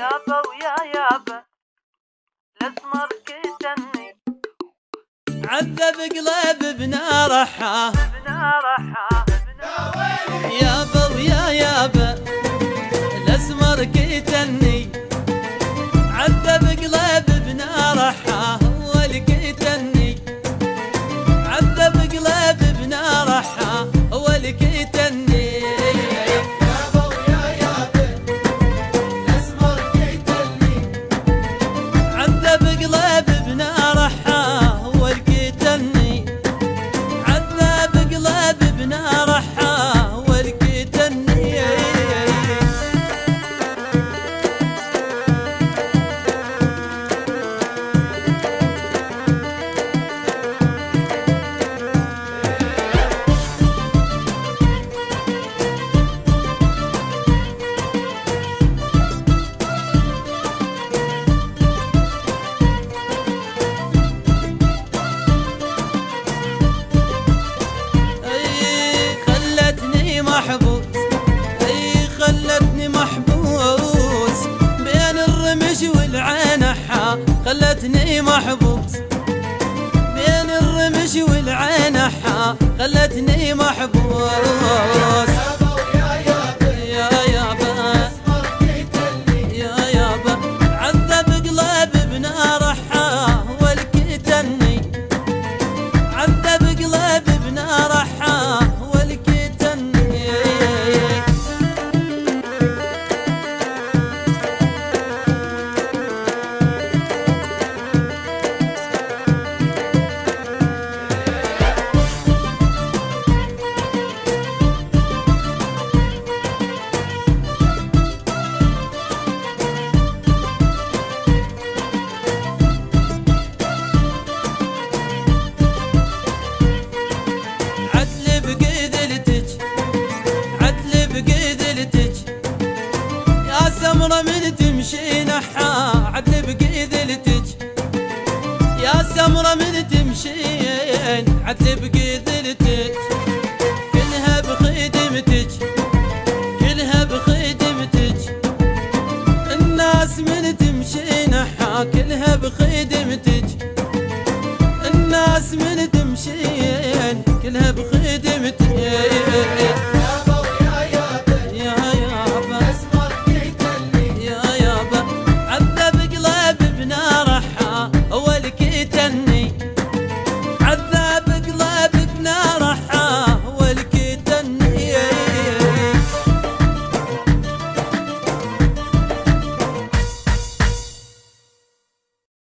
يابا ويا يابا الاسمر كيتني عذب قلب بنارحه بنارحه يابا ويا يابا الاسمر كيتني خلتني محبوس بين الرمش والعنحة خلتني محبوس من تمشي نحا عدل نبقي ذلتج يا سمرة من تمشين عدل نبقي ذلتج كلها بخدمتج كلها بخدمتج. الناس من تمشي نحا كلها بخدمتج. الناس من تمشين كلها بخدمتج.